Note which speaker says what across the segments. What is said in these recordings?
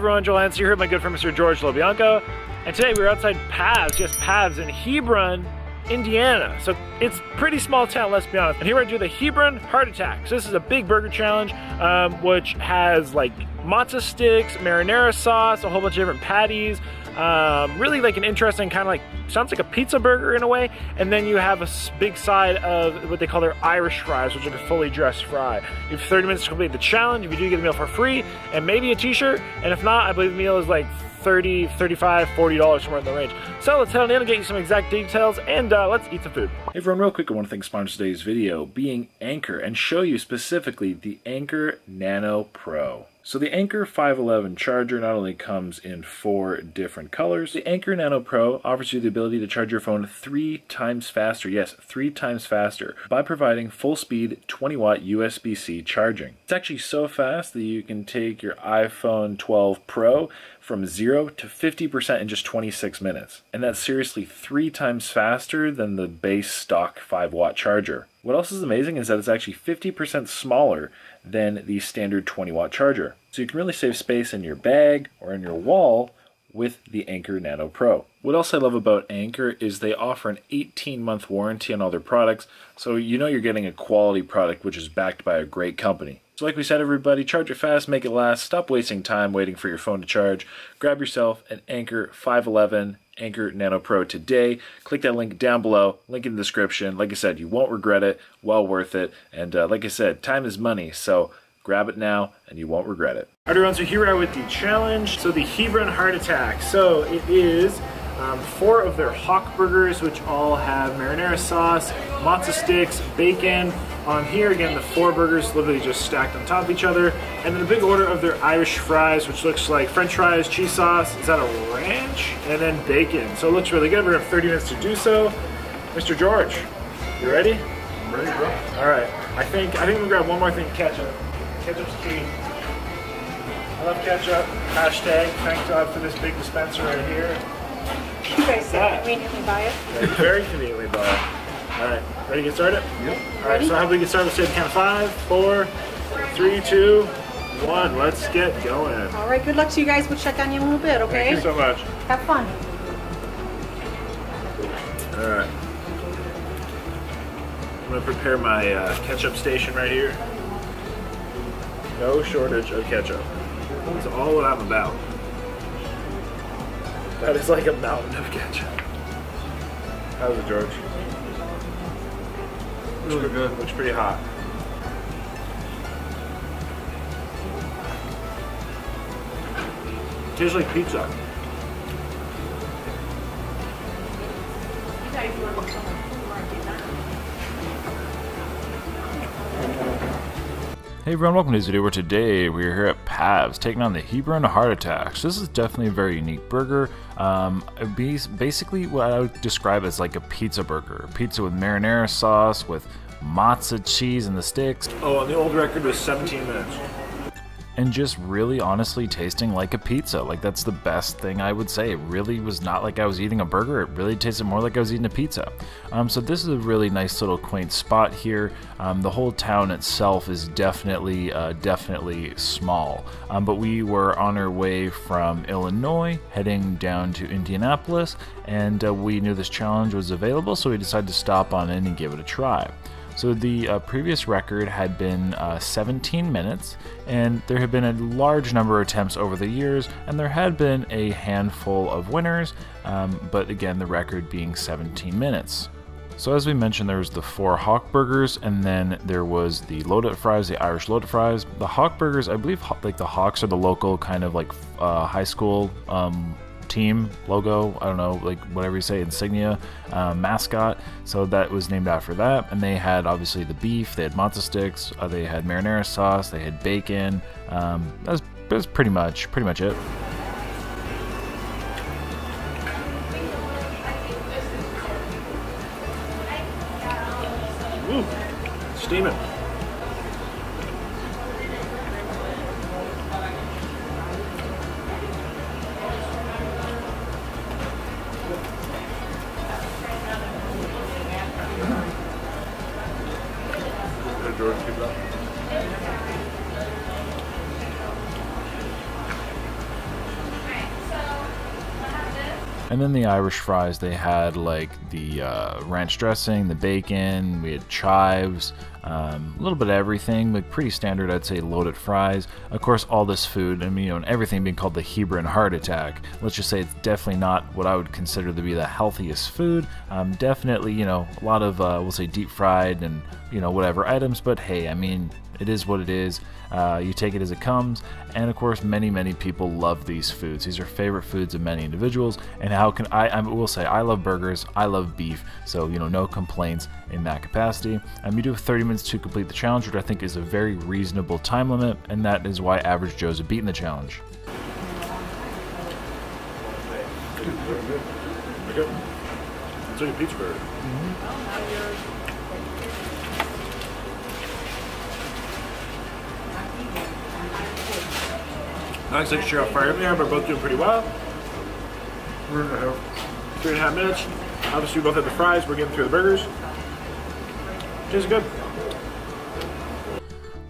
Speaker 1: Everyone, Joel Hansen here my good friend Mr. George LoBianco. And today we're outside Pavs, yes Pavs in Hebron, Indiana. So it's pretty small town, let's be honest. And here gonna do the Hebron Heart Attack. So this is a big burger challenge, um, which has like mozza sticks, marinara sauce, a whole bunch of different patties, um, really like an interesting kind of like, sounds like a pizza burger in a way. And then you have a big side of what they call their Irish fries, which are a fully dressed fry. You have 30 minutes to complete the challenge. If you do get the meal for free and maybe a t-shirt. And if not, I believe the meal is like 30 35 $40 somewhere in the range. So let's head on in and get you some exact details and uh, let's eat some food.
Speaker 2: Hey everyone, real quick, I want to thank sponsor today's video, being Anker and show you specifically the Anker Nano Pro. So the Anker 511 charger not only comes in four different colors, the Anker Nano Pro offers you the ability to charge your phone three times faster, yes, three times faster, by providing full speed 20 watt USB-C charging. It's actually so fast that you can take your iPhone 12 Pro from 0 to 50% in just 26 minutes. And that's seriously three times faster than the base stock 5 watt charger. What else is amazing is that it's actually 50% smaller than the standard 20 watt charger. So you can really save space in your bag or in your wall with the Anker Nano Pro. What else I love about Anker is they offer an 18 month warranty on all their products, so you know you're getting a quality product which is backed by a great company. So like we said everybody, charge it fast, make it last, stop wasting time waiting for your phone to charge. Grab yourself an Anker 511 Anker Nano Pro today. Click that link down below, link in the description. Like I said, you won't regret it, well worth it. And uh, like I said, time is money, so grab it now and you won't regret it.
Speaker 1: All right, everyone, so here we are with the challenge. So the Hebron Heart Attack. So it is um, four of their Hawk burgers, which all have marinara sauce, mozza sticks, bacon. On here, again, the four burgers literally just stacked on top of each other. And then a big order of their Irish fries, which looks like french fries, cheese sauce, is that a ranch? And then bacon. So it looks really good. We have 30 minutes to do so. Mr. George, you ready?
Speaker 3: I'm ready, bro.
Speaker 1: All right. I think I think we'll grab one more thing, ketchup. Ketchup's key. I love ketchup. Hashtag thank God for this big dispenser right here.
Speaker 4: You guys said conveniently buy it.
Speaker 1: Very conveniently bought. All right, ready to get started?
Speaker 3: Yep.
Speaker 1: All right, so how do we get started? Let's say the count of five, four, three, two, one. Let's get going.
Speaker 4: All right, good luck to you guys. We'll check on you in a little bit, okay?
Speaker 1: Thank you so much.
Speaker 4: Have fun.
Speaker 1: All right. I'm gonna prepare my uh, ketchup station right here. No shortage of ketchup. That's all what I'm about. That is like a mountain of ketchup. How's it, George?
Speaker 3: Really good.
Speaker 1: Looks pretty hot. Tastes like pizza.
Speaker 2: Hey everyone, welcome to this video where today we're here at Pavs taking on the Hebron Heart Attacks. This is definitely a very unique burger. Um, basically what I would describe as like a pizza burger. Pizza with marinara sauce, with mozza cheese and the sticks,
Speaker 1: Oh, and the old record was 17 minutes.
Speaker 2: And just really honestly tasting like a pizza. Like that's the best thing I would say. It really was not like I was eating a burger. It really tasted more like I was eating a pizza. Um, so this is a really nice little quaint spot here. Um, the whole town itself is definitely uh, definitely small. Um, but we were on our way from Illinois, heading down to Indianapolis, and uh, we knew this challenge was available, so we decided to stop on in and give it a try. So the uh, previous record had been uh, 17 minutes, and there had been a large number of attempts over the years, and there had been a handful of winners, um, but again, the record being 17 minutes. So as we mentioned, there was the four Hawk burgers, and then there was the loaded fries, the Irish loaded fries. The Hawk burgers, I believe, like the Hawks are the local kind of like uh, high school um, team logo. I don't know, like whatever you say, insignia, uh, mascot. So that was named after that. And they had obviously the beef, they had mozza sticks, uh, they had marinara sauce, they had bacon. Um, that was, that was pretty much pretty much it.
Speaker 1: Ooh, steaming.
Speaker 2: And then the Irish fries, they had like the uh, ranch dressing, the bacon, we had chives, um, a little bit of everything, but pretty standard, I'd say, loaded fries. Of course, all this food, and you know, and everything being called the Hebron heart attack. Let's just say it's definitely not what I would consider to be the healthiest food. Um, definitely, you know, a lot of uh, we'll say deep fried and you know whatever items, but hey, I mean, it is what it is. Uh, you take it as it comes, and of course, many many people love these foods. These are favorite foods of many individuals. And how can I? I will say, I love burgers. I love beef. So you know, no complaints in that capacity. And you do have 30 minutes to complete the challenge, which I think is a very reasonable time limit, and that is why Average Joe's have beaten the challenge.
Speaker 1: Good. It's like a pizza burger. Nice extra fire in there, but both doing pretty well.
Speaker 3: Half.
Speaker 1: Three and a half minutes. Obviously, we both had the fries. We're getting through the burgers. Tastes good.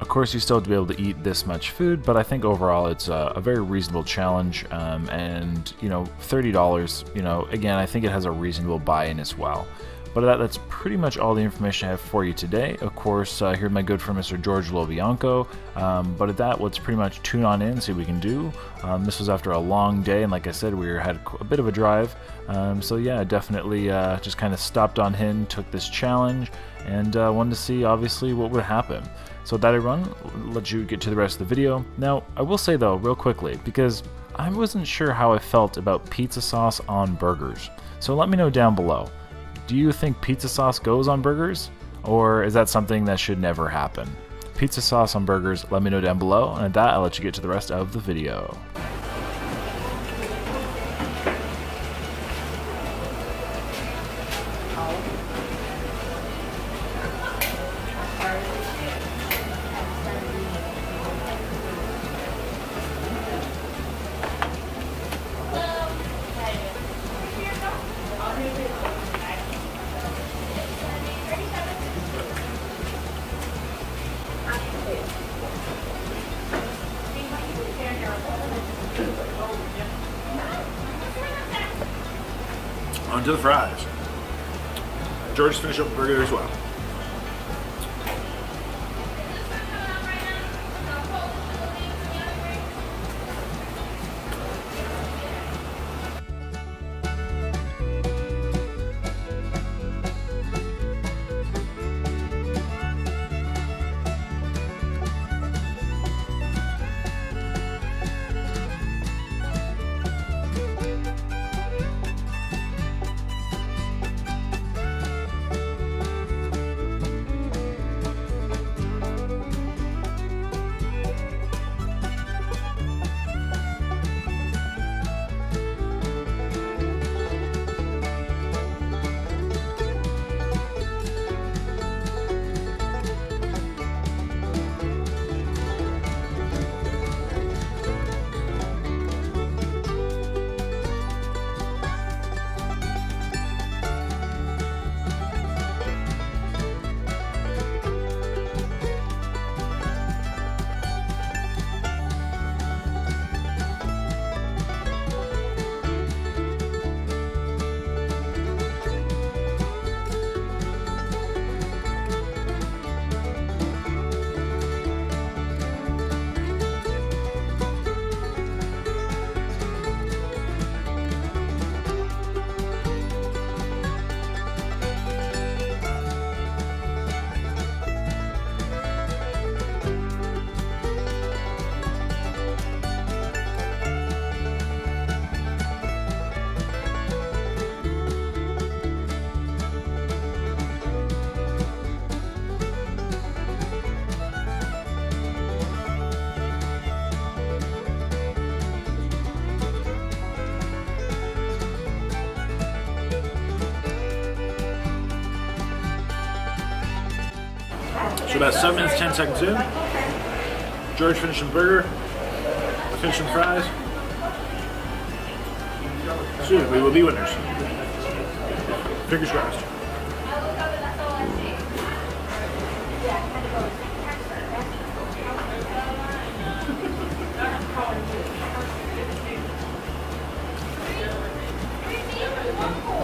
Speaker 2: Of course, you still have to be able to eat this much food, but I think overall it's a, a very reasonable challenge. Um, and you know, thirty dollars. You know, again, I think it has a reasonable buy-in as well. But that, that's pretty much all the information I have for you today. Of course, uh, here's my good friend Mr. George Lobianco. Um, but at that, let's pretty much tune on in, see what we can do. Um, this was after a long day, and like I said, we had a bit of a drive. Um, so yeah, definitely uh, just kind of stopped on in, took this challenge, and uh, wanted to see obviously what would happen. So that I run, let you get to the rest of the video. Now, I will say though, real quickly, because I wasn't sure how I felt about pizza sauce on burgers. So let me know down below. Do you think pizza sauce goes on burgers? Or is that something that should never happen? Pizza sauce on burgers, let me know down below, and at that, I'll let you get to the rest of the video.
Speaker 1: To the fries. George finished up the burger as well. So about seven minutes, ten seconds in. George finishing burger. Finishing fries. Soon we will be winners. Fingers crossed.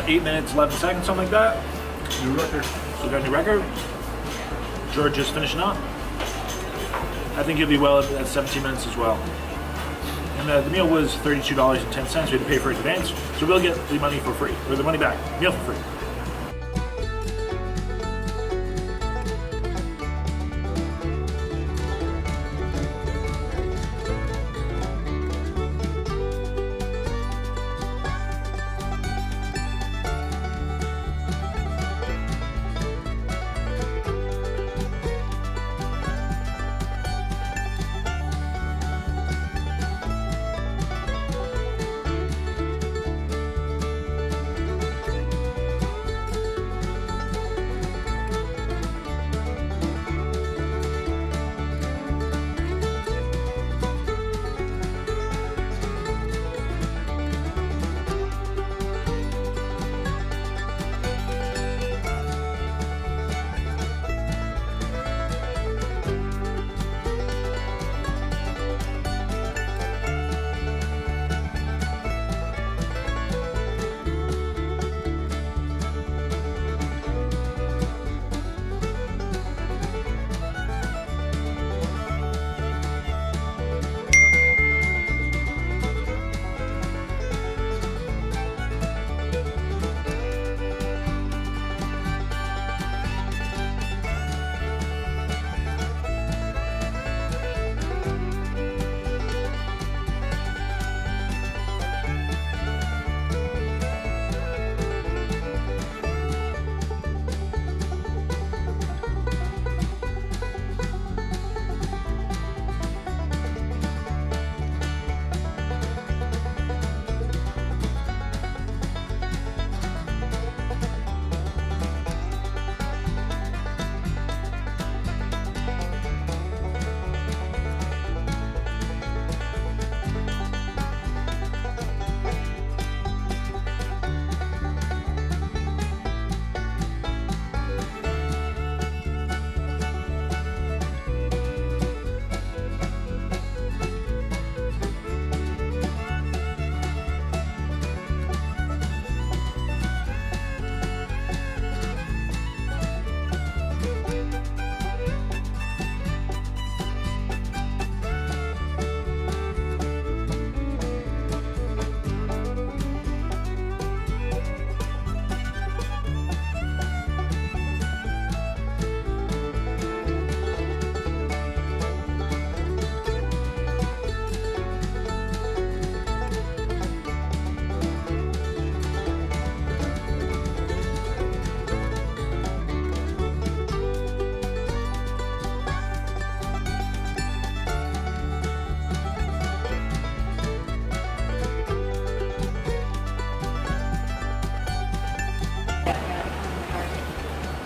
Speaker 1: About eight minutes, 11 seconds, something like that.
Speaker 3: New record.
Speaker 1: So we got a new record. George is finishing up. I think he'll be well at 17 minutes as well. And uh, the meal was $32.10. We had to pay for it in advance. So we'll get the money for free, or the money back. Meal for free.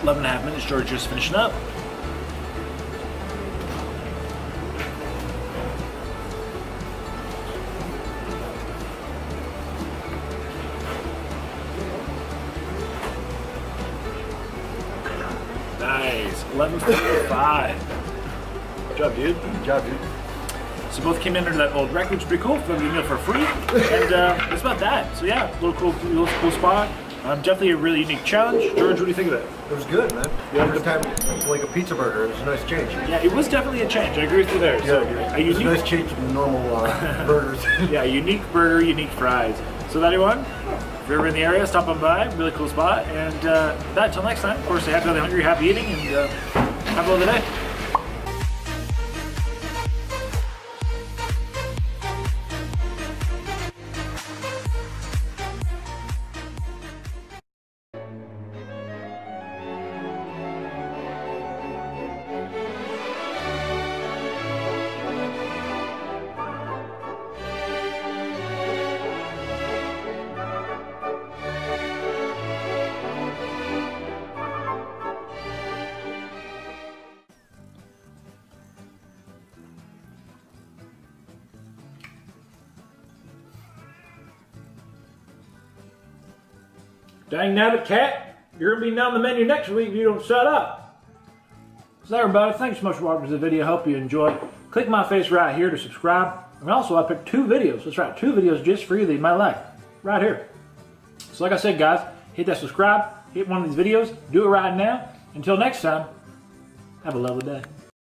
Speaker 1: Eleven and a half minutes. George just finishing up. Nice. 11.55. Good job, dude.
Speaker 3: Good job, dude.
Speaker 1: So both came in under that old record, which is pretty cool. Got the meal for free, and uh, that's about that. So yeah, little cool, little cool spot. Um, definitely a really unique challenge. George, what do you think of it?
Speaker 3: It was good, man.
Speaker 1: Yeah,
Speaker 3: First time like a pizza burger. It was a nice change.
Speaker 1: Yeah, it was definitely a change. I agree with you there. So a
Speaker 3: it was a nice change from normal uh, burgers.
Speaker 1: yeah, unique burger, unique fries. So that anyone, if you're ever in the area, stop on by. Really cool spot. And uh, that until next time. Of course, happy, hungry, happy eating, and uh, have a lovely day. Dang nabbit cat, you're gonna be down the menu next week if you don't shut up. So everybody, thanks so much for watching the video. Hope you enjoyed. Click my face right here to subscribe. And also I picked two videos. That's right, two videos just for you that you might like. Right here. So like I said, guys, hit that subscribe, hit one of these videos, do it right now. Until next time, have a lovely day.